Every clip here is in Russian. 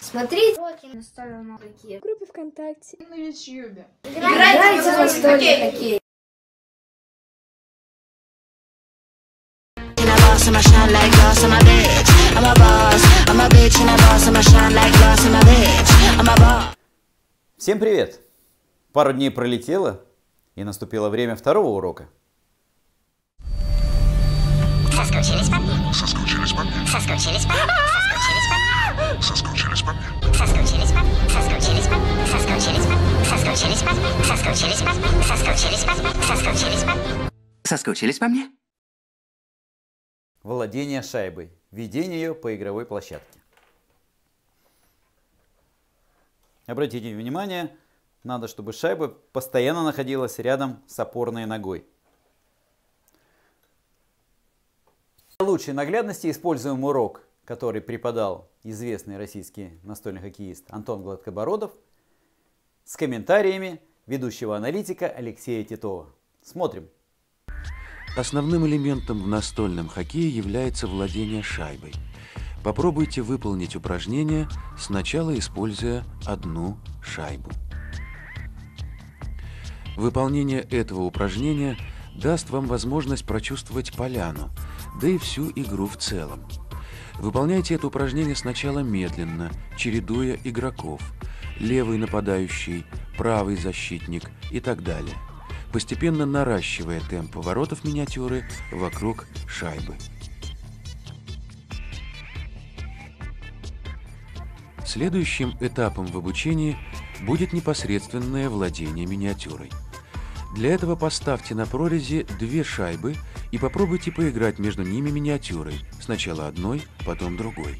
Смотрите уроки настольного хоккея. Группы ВКонтакте. На Ютьюбе. Играйте в настольный хоккей. And a shine like glass, I'm a bitch. I'm a boss, I'm a bitch, and a boss, I'ma shine like glass, I'm a bitch. I'm a boss. Всем привет! Пару дней пролетело, и наступило время второго урока. Соскучились по мне? Соскучились по мне? Соскучились по мне? Соскучились по мне? Соскучились по мне? Соскучились по мне? Соскучились по мне? Соскучились по мне? Соскучились по мне? Соскучились по мне? Соскучились по мне? Владение шайбой. Ведение ее по игровой площадке. Обратите внимание, надо, чтобы шайба постоянно находилась рядом с опорной ногой. Для лучшей наглядности используем урок, который преподал известный российский настольный хоккеист Антон Гладкобородов с комментариями ведущего аналитика Алексея Титова. Смотрим. Основным элементом в настольном хоккее является владение шайбой. Попробуйте выполнить упражнение, сначала используя одну шайбу. Выполнение этого упражнения даст вам возможность прочувствовать поляну, да и всю игру в целом. Выполняйте это упражнение сначала медленно, чередуя игроков. Левый нападающий, правый защитник и так далее. Постепенно наращивая темп поворотов миниатюры вокруг шайбы. Следующим этапом в обучении будет непосредственное владение миниатюрой. Для этого поставьте на прорези две шайбы и попробуйте поиграть между ними миниатюрой, сначала одной, потом другой.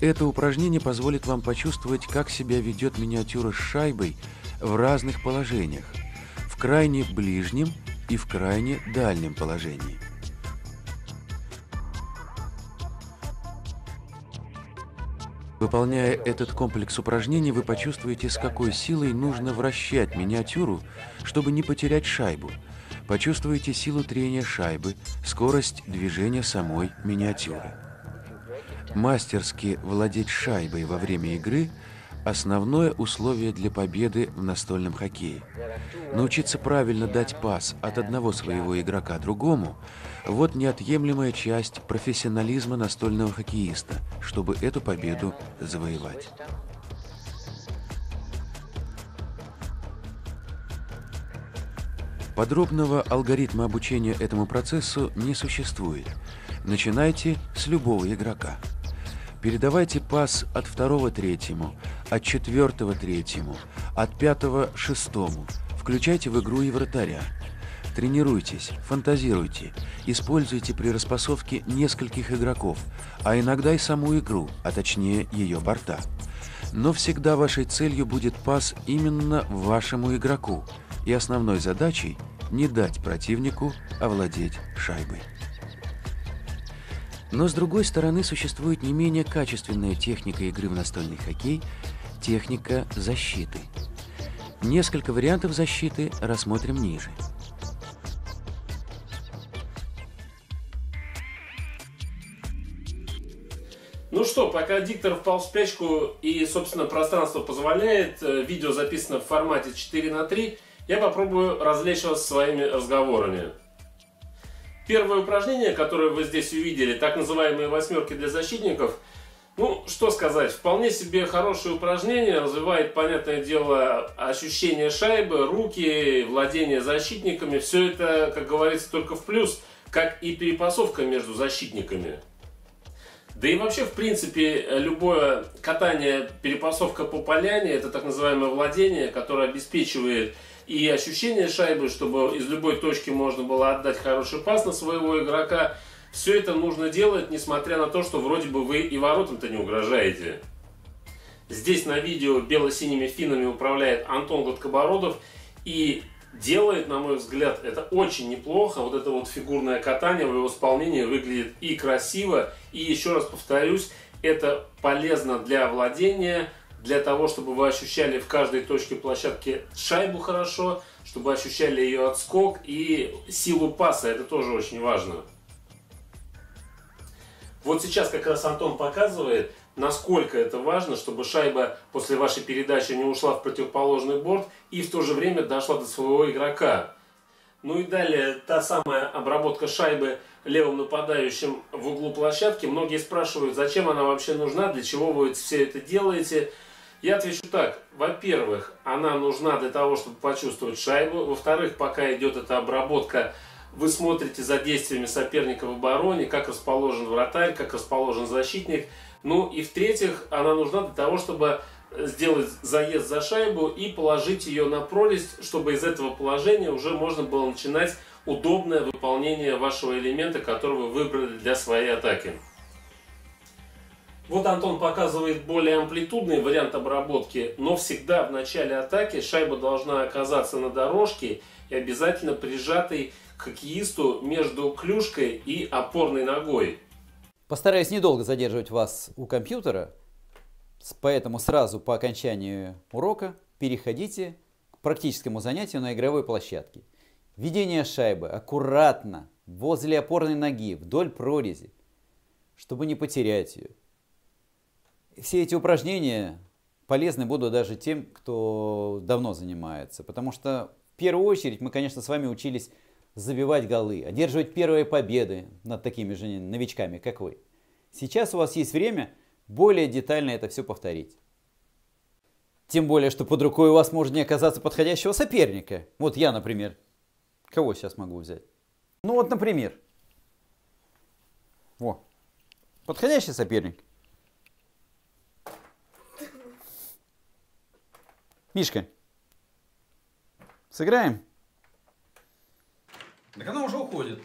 Это упражнение позволит вам почувствовать, как себя ведет миниатюра с шайбой в разных положениях, в крайне ближнем и в крайне дальнем положении. Выполняя этот комплекс упражнений, вы почувствуете, с какой силой нужно вращать миниатюру, чтобы не потерять шайбу. Почувствуете силу трения шайбы, скорость движения самой миниатюры. Мастерски владеть шайбой во время игры – основное условие для победы в настольном хоккее. Научиться правильно дать пас от одного своего игрока другому – вот неотъемлемая часть профессионализма настольного хоккеиста, чтобы эту победу завоевать. Подробного алгоритма обучения этому процессу не существует. Начинайте с любого игрока. Передавайте пас от второго третьему, от четвертого третьему, от пятого шестому. Включайте в игру и вратаря. Тренируйтесь, фантазируйте, используйте при распасовке нескольких игроков, а иногда и саму игру, а точнее ее борта. Но всегда вашей целью будет пас именно вашему игроку, и основной задачей не дать противнику овладеть шайбой. Но с другой стороны существует не менее качественная техника игры в настольный хоккей – техника защиты. Несколько вариантов защиты рассмотрим ниже – Ну что, пока диктор впал в спячку и, собственно, пространство позволяет, э, видео записано в формате 4 на 3, я попробую развлечь вас своими разговорами. Первое упражнение, которое вы здесь увидели, так называемые восьмерки для защитников, ну, что сказать, вполне себе хорошее упражнение, развивает, понятное дело, ощущение шайбы, руки, владение защитниками. Все это, как говорится, только в плюс, как и перепасовка между защитниками. Да и вообще, в принципе, любое катание, перепасовка по поляне, это так называемое владение, которое обеспечивает и ощущение шайбы, чтобы из любой точки можно было отдать хороший пас на своего игрока. Все это нужно делать, несмотря на то, что вроде бы вы и воротам-то не угрожаете. Здесь на видео бело-синими финами управляет Антон Гладкобородов. И делает, на мой взгляд, это очень неплохо. Вот это вот фигурное катание в его исполнении выглядит и красиво, и еще раз повторюсь, это полезно для владения, для того, чтобы вы ощущали в каждой точке площадки шайбу хорошо, чтобы ощущали ее отскок и силу паса. Это тоже очень важно. Вот сейчас как раз Антон показывает, насколько это важно, чтобы шайба после вашей передачи не ушла в противоположный борт и в то же время дошла до своего игрока. Ну и далее та самая обработка шайбы левым нападающим в углу площадки. Многие спрашивают, зачем она вообще нужна, для чего вы все это делаете. Я отвечу так. Во-первых, она нужна для того, чтобы почувствовать шайбу. Во-вторых, пока идет эта обработка, вы смотрите за действиями соперника в обороне, как расположен вратарь, как расположен защитник. Ну и в-третьих, она нужна для того, чтобы сделать заезд за шайбу и положить ее на пролесть, чтобы из этого положения уже можно было начинать удобное выполнение вашего элемента, который вы выбрали для своей атаки. Вот Антон показывает более амплитудный вариант обработки, но всегда в начале атаки шайба должна оказаться на дорожке и обязательно прижатой к хоккеисту между клюшкой и опорной ногой. Постараюсь недолго задерживать вас у компьютера, поэтому сразу по окончанию урока переходите к практическому занятию на игровой площадке. Введение шайбы аккуратно, возле опорной ноги, вдоль прорези, чтобы не потерять ее. Все эти упражнения полезны будут даже тем, кто давно занимается, потому что в первую очередь мы, конечно, с вами учились забивать голы, одерживать первые победы над такими же новичками, как вы. Сейчас у вас есть время более детально это все повторить. Тем более, что под рукой у вас может не оказаться подходящего соперника. Вот я, например. Кого сейчас могу взять? Ну вот, например. Во. Подходящий соперник. Мишка. Сыграем? Так она уже уходит.